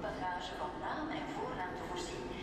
bagage van naam en voornaam te voorzien?